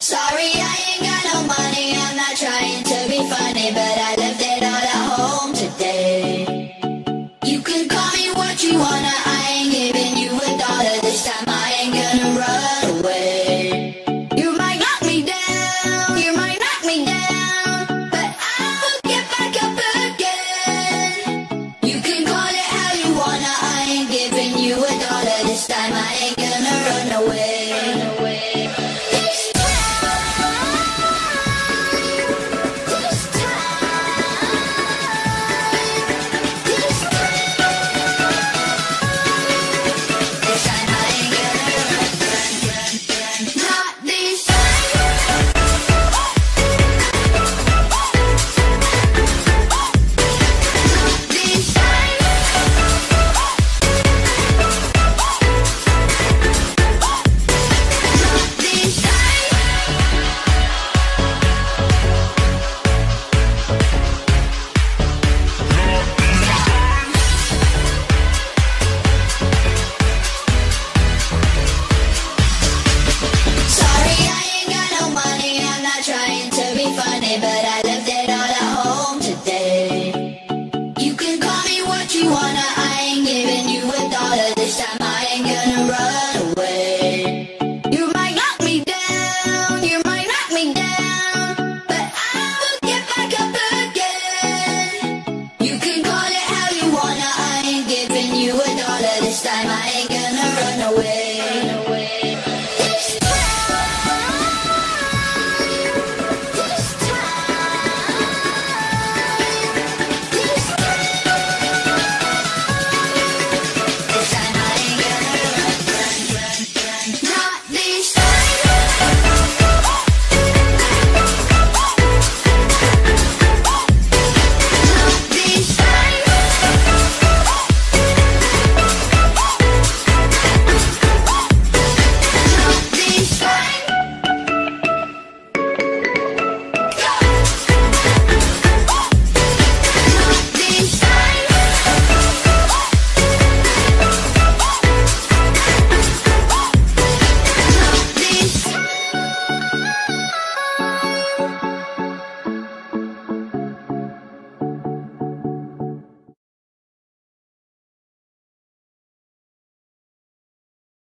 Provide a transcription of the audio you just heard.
Sorry, I ain't got